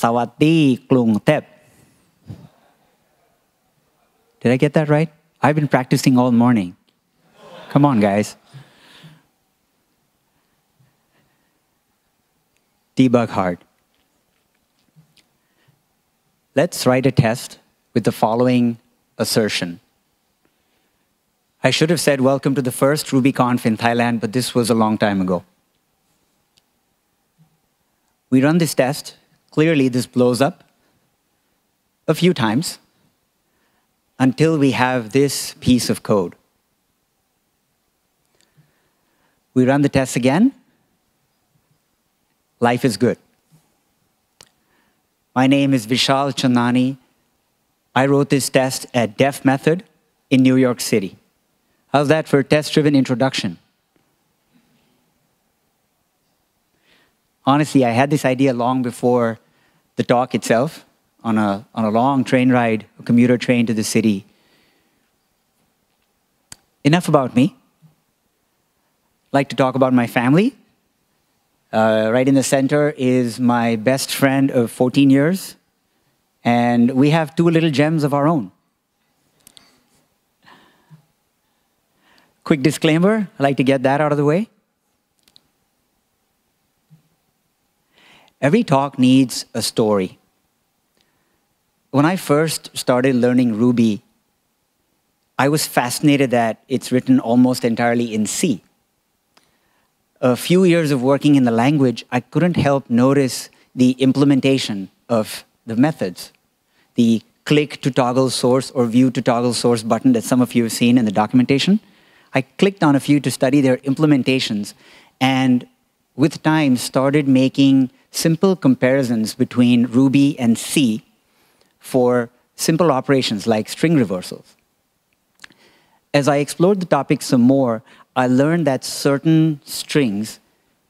Sawati Klung Did I get that right? I've been practicing all morning. Come on, guys. Debug hard. Let's write a test with the following assertion. I should have said welcome to the first RubyConf in Thailand, but this was a long time ago. We run this test. Clearly, this blows up a few times until we have this piece of code. We run the test again. Life is good. My name is Vishal Chandnani. I wrote this test at Def Method in New York City. How's that for a test-driven introduction? Honestly, I had this idea long before the talk itself on a, on a long train ride, a commuter train to the city. Enough about me. I'd like to talk about my family. Uh, right in the center is my best friend of 14 years, and we have two little gems of our own. Quick disclaimer, I like to get that out of the way. Every talk needs a story. When I first started learning Ruby, I was fascinated that it's written almost entirely in C. A few years of working in the language, I couldn't help notice the implementation of the methods. The click to toggle source or view to toggle source button that some of you have seen in the documentation. I clicked on a few to study their implementations and with time started making simple comparisons between Ruby and C for simple operations like string reversals. As I explored the topic some more, I learned that certain strings,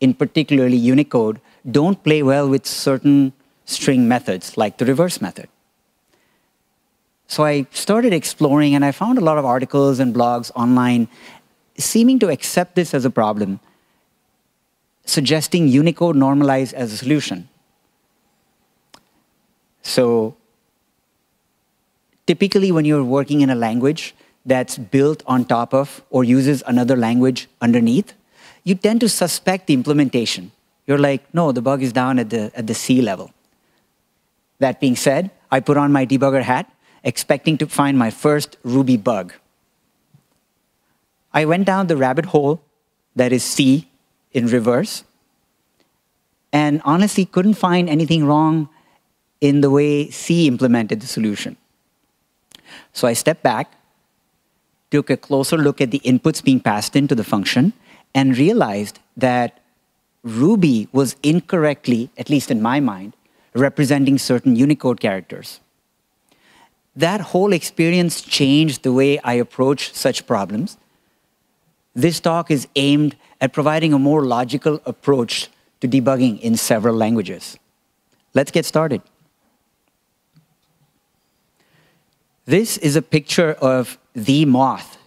in particularly Unicode, don't play well with certain string methods, like the reverse method. So I started exploring, and I found a lot of articles and blogs online seeming to accept this as a problem, suggesting Unicode normalize as a solution. So typically when you're working in a language that's built on top of or uses another language underneath, you tend to suspect the implementation. You're like, no, the bug is down at the, at the C level. That being said, I put on my debugger hat, expecting to find my first Ruby bug. I went down the rabbit hole that is C in reverse, and honestly couldn't find anything wrong in the way C implemented the solution. So I stepped back, took a closer look at the inputs being passed into the function, and realized that Ruby was incorrectly, at least in my mind, representing certain Unicode characters. That whole experience changed the way I approach such problems. This talk is aimed at providing a more logical approach to debugging in several languages. Let's get started. This is a picture of the moth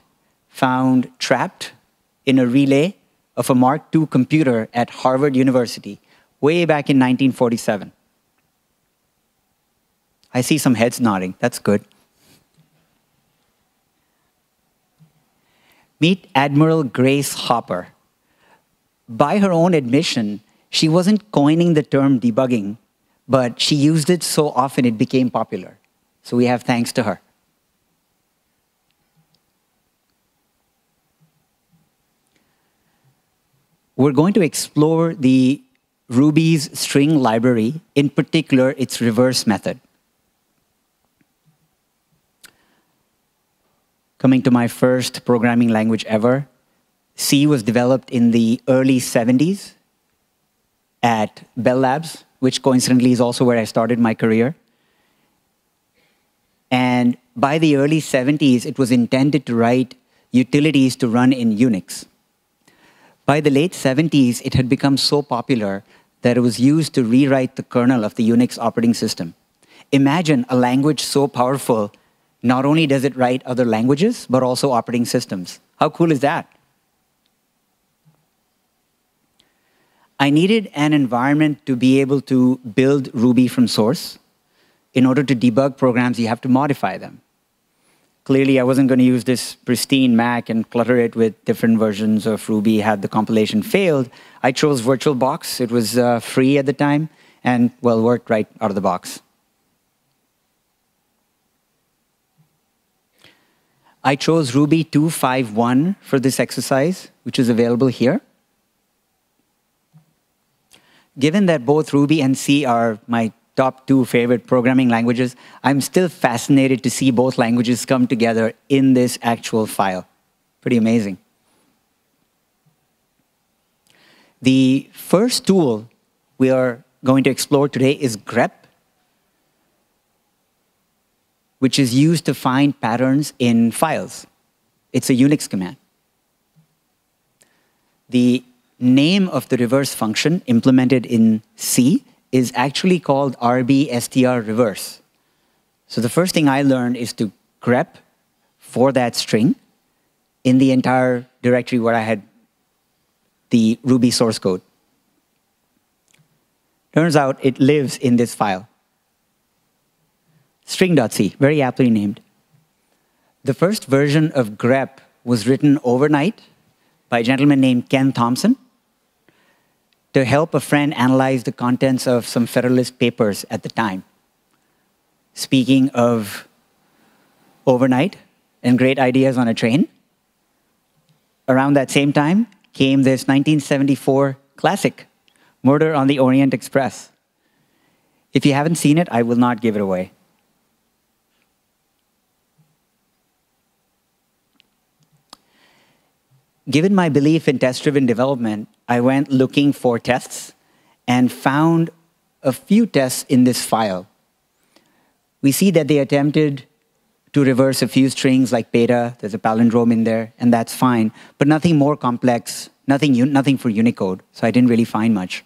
found trapped in a relay of a Mark II computer at Harvard University way back in 1947. I see some heads nodding. That's good. Meet Admiral Grace Hopper. By her own admission, she wasn't coining the term debugging, but she used it so often it became popular. So we have thanks to her. We're going to explore the Ruby's string library, in particular its reverse method. Coming to my first programming language ever, C was developed in the early 70s at Bell Labs, which coincidentally is also where I started my career. And by the early 70s, it was intended to write utilities to run in Unix. By the late 70s, it had become so popular that it was used to rewrite the kernel of the Unix operating system. Imagine a language so powerful, not only does it write other languages, but also operating systems. How cool is that? I needed an environment to be able to build Ruby from source. In order to debug programs, you have to modify them. Clearly, I wasn't going to use this pristine Mac and clutter it with different versions of Ruby had the compilation failed. I chose VirtualBox. It was uh, free at the time and, well, worked right out of the box. I chose Ruby 251 for this exercise, which is available here. Given that both Ruby and C are my top two favorite programming languages, I'm still fascinated to see both languages come together in this actual file. Pretty amazing. The first tool we are going to explore today is grep, which is used to find patterns in files. It's a Unix command. The name of the reverse function implemented in C is actually called rbstr reverse. So the first thing I learned is to grep for that string in the entire directory where I had the Ruby source code. Turns out it lives in this file. String.c, very aptly named. The first version of grep was written overnight by a gentleman named Ken Thompson to help a friend analyze the contents of some Federalist papers at the time. Speaking of overnight and great ideas on a train, around that same time came this 1974 classic, Murder on the Orient Express. If you haven't seen it, I will not give it away. Given my belief in test driven development, I went looking for tests and found a few tests in this file. We see that they attempted to reverse a few strings like beta, there's a palindrome in there, and that's fine, but nothing more complex, nothing, nothing for Unicode, so I didn't really find much.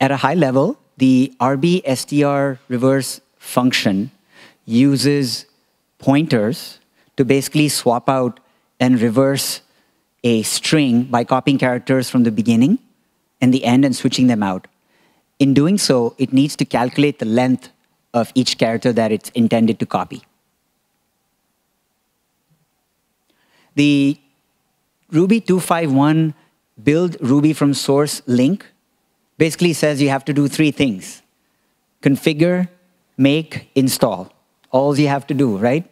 At a high level, the rbstr reverse function uses pointers to basically swap out and reverse a string by copying characters from the beginning and the end and switching them out. In doing so, it needs to calculate the length of each character that it's intended to copy. The Ruby 251 build Ruby from source link basically says you have to do three things. Configure, make, install. All you have to do, right?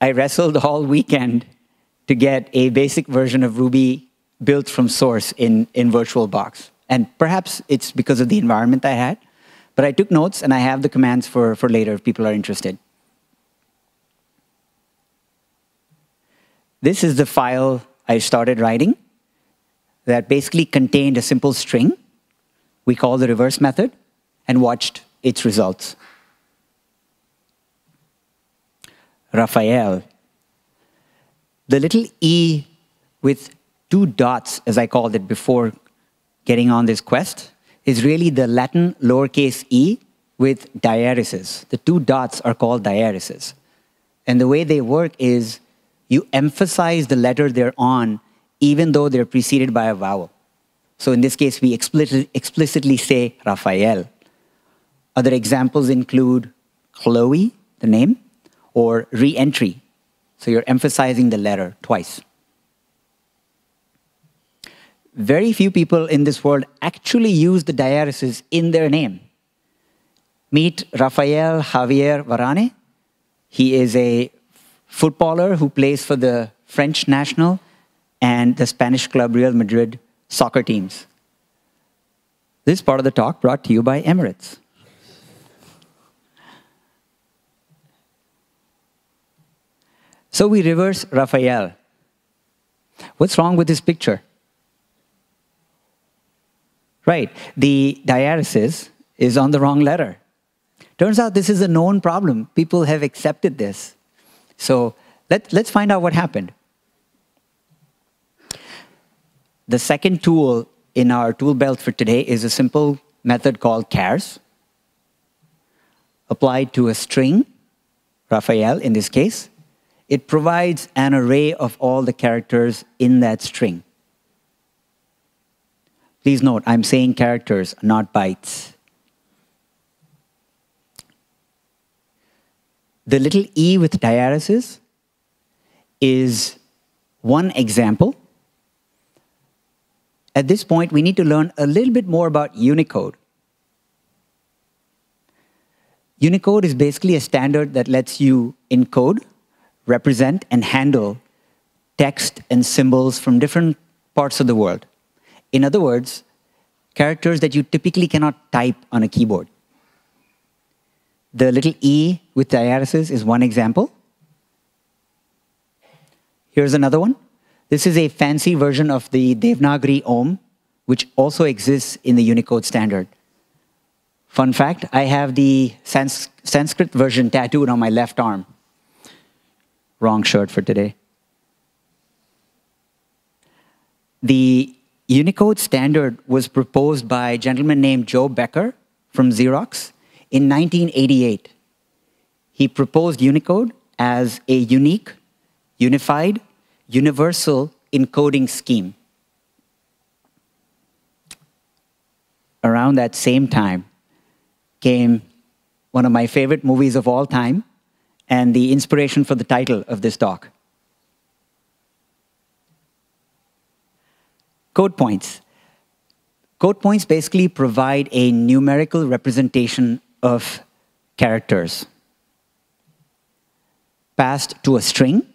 I wrestled all weekend to get a basic version of Ruby built from source in, in VirtualBox. And perhaps it's because of the environment I had, but I took notes and I have the commands for, for later if people are interested. This is the file I started writing that basically contained a simple string we call the reverse method and watched its results. Raphael. The little E with two dots, as I called it before getting on this quest, is really the Latin lowercase e with diaereses. The two dots are called diaereses. And the way they work is you emphasize the letter they're on even though they're preceded by a vowel. So in this case, we explicitly say Raphael. Other examples include Chloe, the name, or re-entry. So you're emphasizing the letter twice. Very few people in this world actually use the diaeresis in their name. Meet Raphaël Xavier Varane. He is a footballer who plays for the French national and the Spanish club Real Madrid soccer teams. This part of the talk brought to you by Emirates. So we reverse Raphael. What's wrong with this picture? Right, the diaeresis is on the wrong letter. Turns out this is a known problem. People have accepted this. So let, let's find out what happened. The second tool in our tool belt for today is a simple method called chars, applied to a string, Raphael in this case, it provides an array of all the characters in that string. Please note, I'm saying characters, not bytes. The little e with diaeresis is one example. At this point, we need to learn a little bit more about Unicode. Unicode is basically a standard that lets you encode, represent, and handle text and symbols from different parts of the world. In other words, characters that you typically cannot type on a keyboard. The little e with diaeresis is one example. Here's another one. This is a fancy version of the Devanagari Om, which also exists in the Unicode standard. Fun fact, I have the Sans Sanskrit version tattooed on my left arm. Wrong shirt for today. The Unicode standard was proposed by a gentleman named Joe Becker from Xerox in 1988. He proposed Unicode as a unique, unified, universal encoding scheme. Around that same time, came one of my favorite movies of all time and the inspiration for the title of this talk. Code points. Code points basically provide a numerical representation of characters. Passed to a string,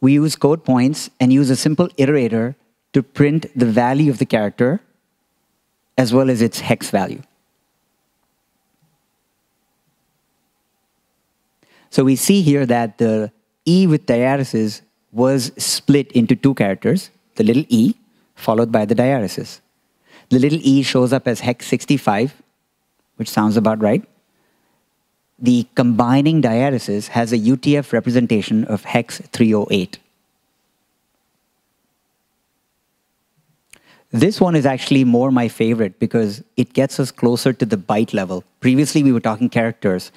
we use code points and use a simple iterator to print the value of the character as well as its hex value. So we see here that the E with diaeresis was split into two characters, the little e followed by the diaeresis. The little e shows up as hex 65, which sounds about right. The combining diaeresis has a UTF representation of hex 308. This one is actually more my favorite because it gets us closer to the byte level. Previously, we were talking characters.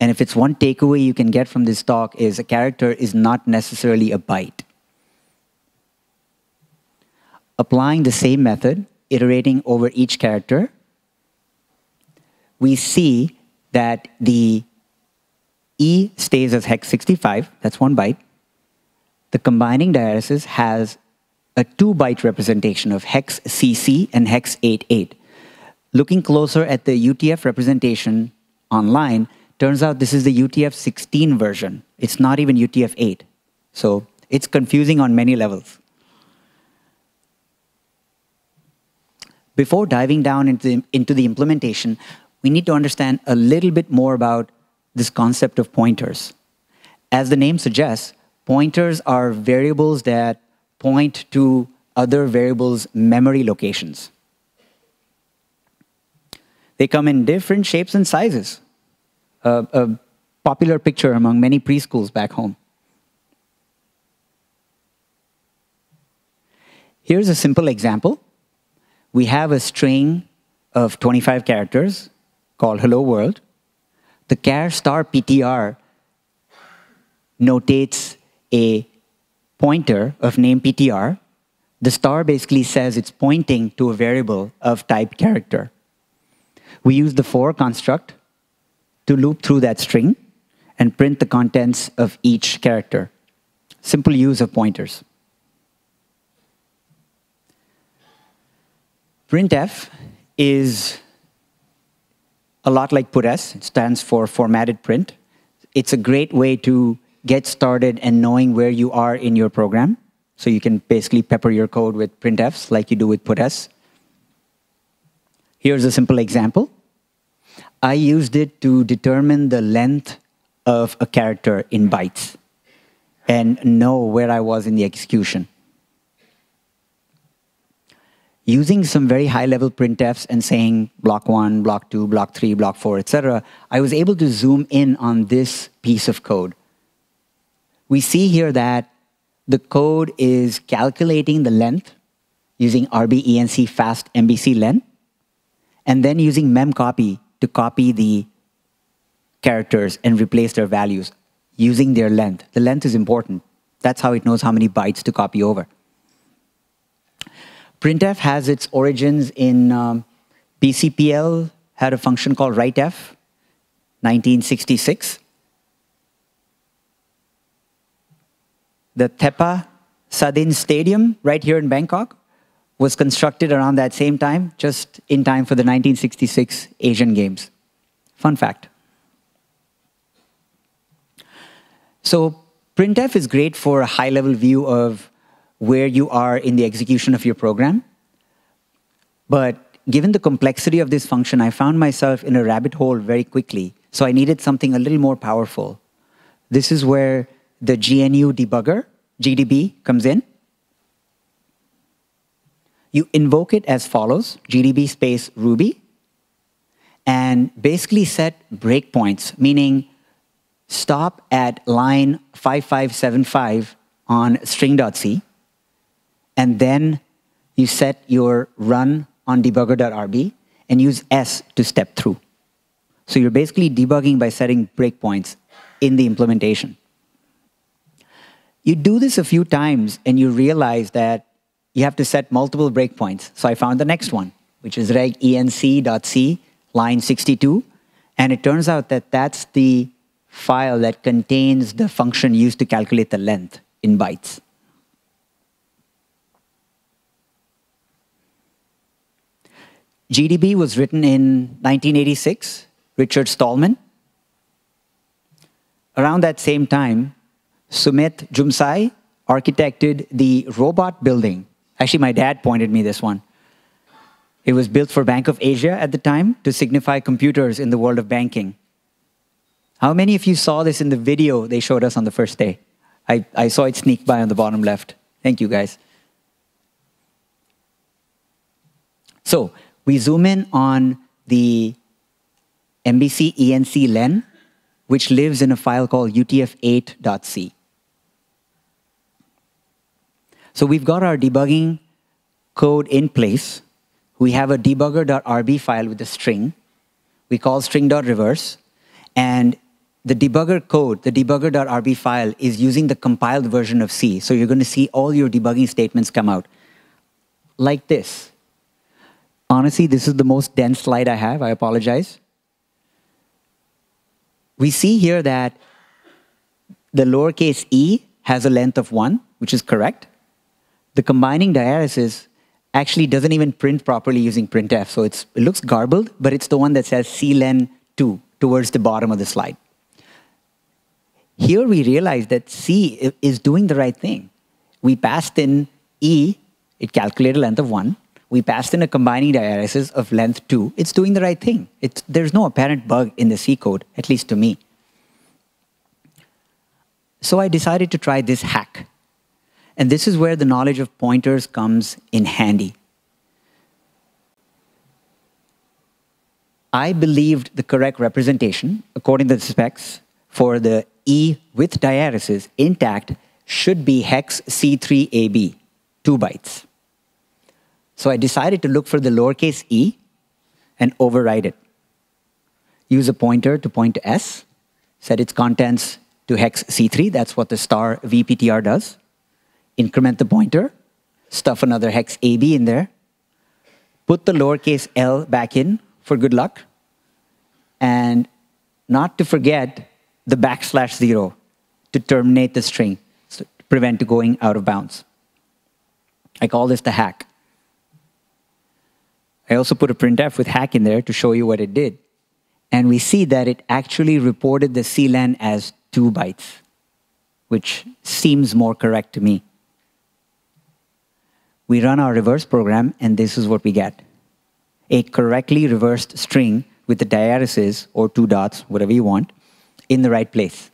And if it's one takeaway you can get from this talk is a character is not necessarily a byte. Applying the same method, iterating over each character, we see that the E stays as hex 65, that's one byte. The combining diaeresis has a two byte representation of hex CC and hex 88. Looking closer at the UTF representation online, Turns out this is the UTF-16 version. It's not even UTF-8. So it's confusing on many levels. Before diving down into the, into the implementation, we need to understand a little bit more about this concept of pointers. As the name suggests, pointers are variables that point to other variables' memory locations. They come in different shapes and sizes a, a popular picture among many preschools back home. Here's a simple example. We have a string of 25 characters called hello world. The char star PTR notates a pointer of name PTR. The star basically says it's pointing to a variable of type character. We use the for construct to loop through that string and print the contents of each character. Simple use of pointers. Printf is a lot like putS. It stands for formatted print. It's a great way to get started and knowing where you are in your program. So you can basically pepper your code with printfs like you do with putS. Here's a simple example. I used it to determine the length of a character in bytes and know where I was in the execution. Using some very high level printfs and saying block one, block two, block three, block four, etc., I was able to zoom in on this piece of code. We see here that the code is calculating the length using RBENC fast MBC len, and then using memcopy to copy the characters and replace their values. using their length. The length is important. That's how it knows how many bytes to copy over. Printf has its origins in um, BCPL, had a function called writef, 1966. The Tepa Sadin Stadium, right here in Bangkok, was constructed around that same time, just in time for the 1966 Asian Games. Fun fact. So printf is great for a high-level view of where you are in the execution of your program. But given the complexity of this function, I found myself in a rabbit hole very quickly. So I needed something a little more powerful. This is where the GNU debugger, GDB, comes in. You invoke it as follows, GDB space Ruby, and basically set breakpoints, meaning stop at line 5575 on string.c, and then you set your run on debugger.rb and use S to step through. So you're basically debugging by setting breakpoints in the implementation. You do this a few times and you realize that you have to set multiple breakpoints. So I found the next one, which is reg enc.c, line 62. And it turns out that that's the file that contains the function used to calculate the length in bytes. GDB was written in 1986, Richard Stallman. Around that same time, Sumet Jumsai architected the robot building. Actually, my dad pointed me this one. It was built for Bank of Asia at the time to signify computers in the world of banking. How many of you saw this in the video they showed us on the first day? I, I saw it sneak by on the bottom left. Thank you, guys. So we zoom in on the MBC ENC len, which lives in a file called utf8.c. So we've got our debugging code in place. We have a debugger.rb file with a string. We call string.reverse. And the debugger code, the debugger.rb file, is using the compiled version of C. So you're going to see all your debugging statements come out like this. Honestly, this is the most dense slide I have. I apologize. We see here that the lowercase e has a length of 1, which is correct. The combining diaeresis actually doesn't even print properly using printf, so it looks garbled, but it's the one that says clen2 towards the bottom of the slide. Here we realize that C is doing the right thing. We passed in E, it calculated length of 1. We passed in a combining diaeresis of length 2. It's doing the right thing. It's, there's no apparent bug in the C code, at least to me. So I decided to try this hack. And this is where the knowledge of pointers comes in handy. I believed the correct representation, according to the specs, for the E with diaeresis intact should be hex C3AB, two bytes. So I decided to look for the lowercase e and override it. Use a pointer to point to S, set its contents to hex C3, that's what the star VPTR does. Increment the pointer, stuff another hex AB in there, put the lowercase l back in for good luck, and not to forget the backslash zero to terminate the string, so to prevent it going out of bounds. I call this the hack. I also put a printf with hack in there to show you what it did. And we see that it actually reported the CLEN as two bytes, which seems more correct to me. We run our reverse program, and this is what we get. A correctly reversed string with the diaeresis, or two dots, whatever you want, in the right place.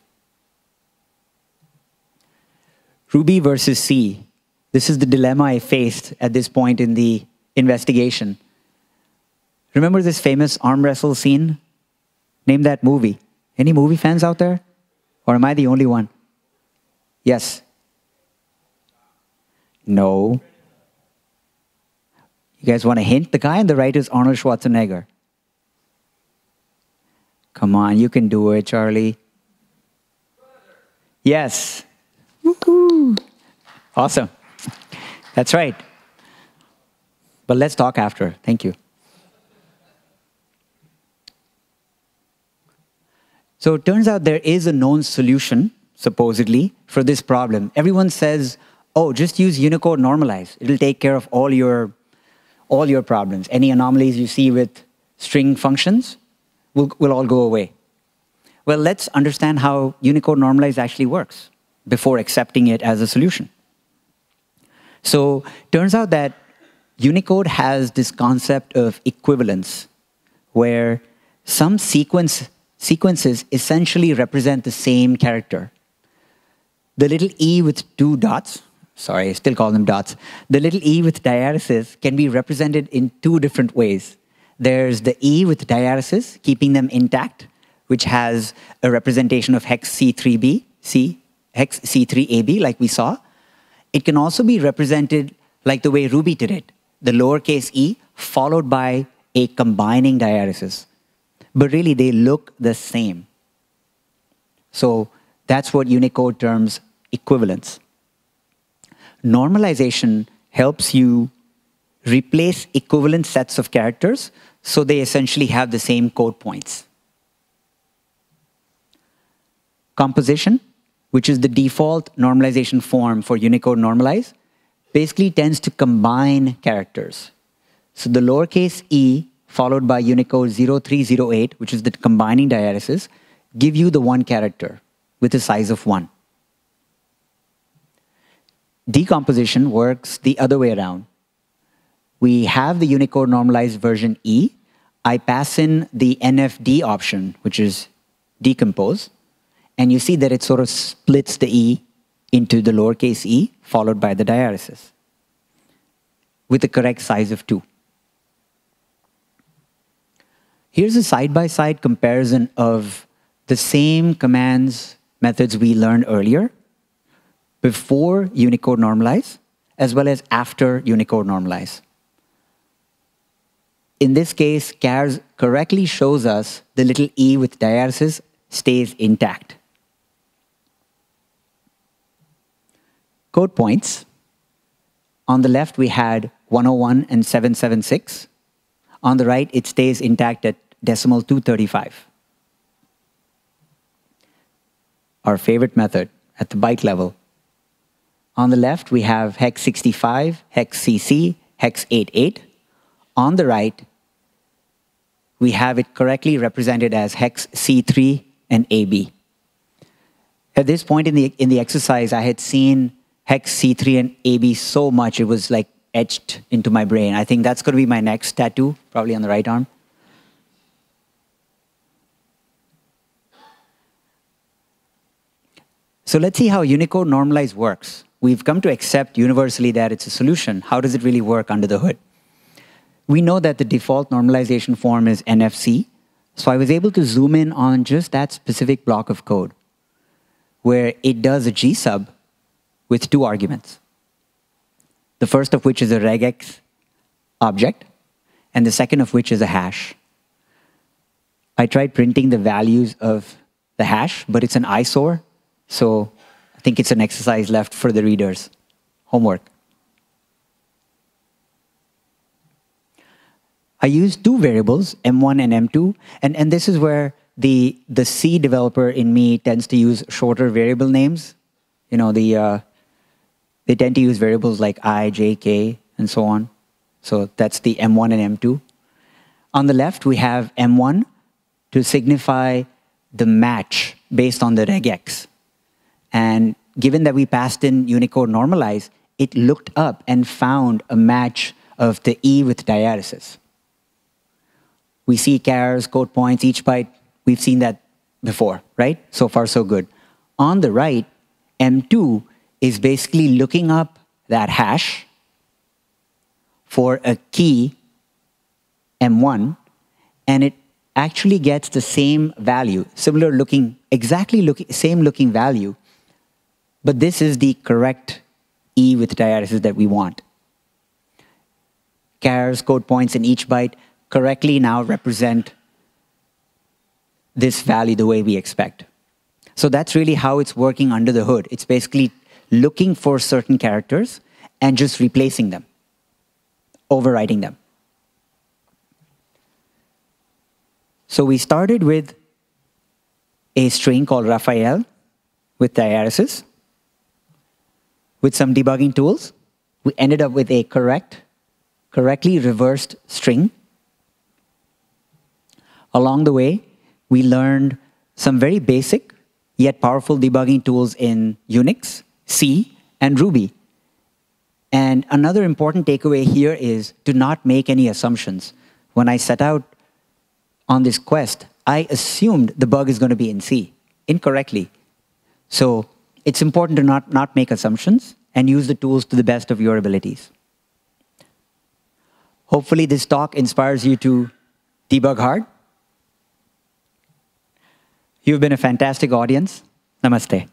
Ruby versus C. This is the dilemma I faced at this point in the investigation. Remember this famous arm wrestle scene? Name that movie. Any movie fans out there? Or am I the only one? Yes. No. You guys want a hint? The guy on the right is Arnold Schwarzenegger. Come on, you can do it, Charlie. Yes. Awesome. That's right. But let's talk after. Thank you. So it turns out there is a known solution, supposedly, for this problem. Everyone says, oh, just use Unicode normalize. It'll take care of all your, all your problems. Any anomalies you see with string functions will, will all go away. Well, let's understand how Unicode normalize actually works before accepting it as a solution. So turns out that Unicode has this concept of equivalence, where some sequence sequences essentially represent the same character. The little e with two dots, sorry, I still call them dots, the little e with diaeresis can be represented in two different ways. There's the e with diaeresis, keeping them intact, which has a representation of hex C3b, C, hex C3ab, like we saw. It can also be represented like the way Ruby did it, the lowercase e followed by a combining diaeresis but really they look the same. So that's what Unicode terms equivalence. Normalization helps you replace equivalent sets of characters so they essentially have the same code points. Composition, which is the default normalization form for Unicode normalize, basically tends to combine characters. So the lowercase e followed by Unicode 0308, which is the combining diaeresis, give you the one character with a size of one. Decomposition works the other way around. We have the Unicode normalized version E. I pass in the NFD option, which is decompose, and you see that it sort of splits the E into the lowercase e followed by the diaeresis with the correct size of 2. Here's a side-by-side -side comparison of the same commands methods we learned earlier before Unicode normalize as well as after Unicode normalize. In this case, chars correctly shows us the little e with diaeresis stays intact. Code points. On the left, we had 101 and 776. On the right, it stays intact at decimal 235. Our favorite method at the byte level. On the left, we have hex 65, hex CC, hex 88. On the right, we have it correctly represented as hex C3 and AB. At this point in the, in the exercise, I had seen hex C3 and AB so much, it was like etched into my brain. I think that's going to be my next tattoo, probably on the right arm. So let's see how Unicode normalize works. We've come to accept universally that it's a solution. How does it really work under the hood? We know that the default normalization form is NFC, so I was able to zoom in on just that specific block of code where it does a gsub with two arguments the first of which is a regex object, and the second of which is a hash. I tried printing the values of the hash, but it's an eyesore, so think it's an exercise left for the readers. Homework. I use two variables, M1 and M2, and, and this is where the, the C developer in me tends to use shorter variable names. You know, the, uh, they tend to use variables like i, j, k, and so on. So that's the M1 and M2. On the left, we have M1 to signify the match based on the regex. And given that we passed in Unicode normalize, it looked up and found a match of the E with diaeresis. We see chars, code points, each byte. We've seen that before, right? So far, so good. On the right, M2 is basically looking up that hash for a key M1, and it actually gets the same value, similar looking, exactly looking, same looking value, but this is the correct E with diaeresis that we want. Chars, code points in each byte correctly now represent this value the way we expect. So that's really how it's working under the hood. It's basically looking for certain characters and just replacing them, overwriting them. So we started with a string called Raphael with diaeresis. With some debugging tools, we ended up with a correct, correctly reversed string. Along the way, we learned some very basic yet powerful debugging tools in Unix, C, and Ruby. And another important takeaway here is to not make any assumptions. When I set out on this quest, I assumed the bug is going to be in C incorrectly. So it's important to not, not make assumptions and use the tools to the best of your abilities. Hopefully, this talk inspires you to debug hard. You've been a fantastic audience. Namaste.